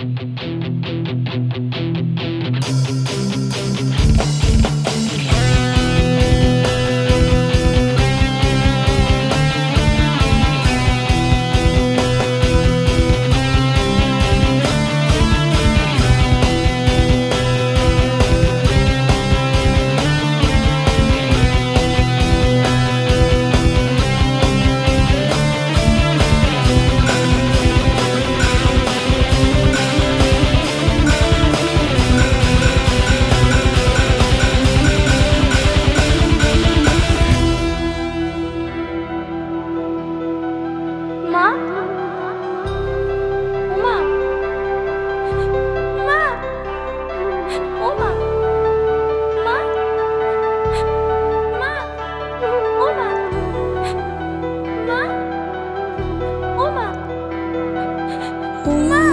Thank 妈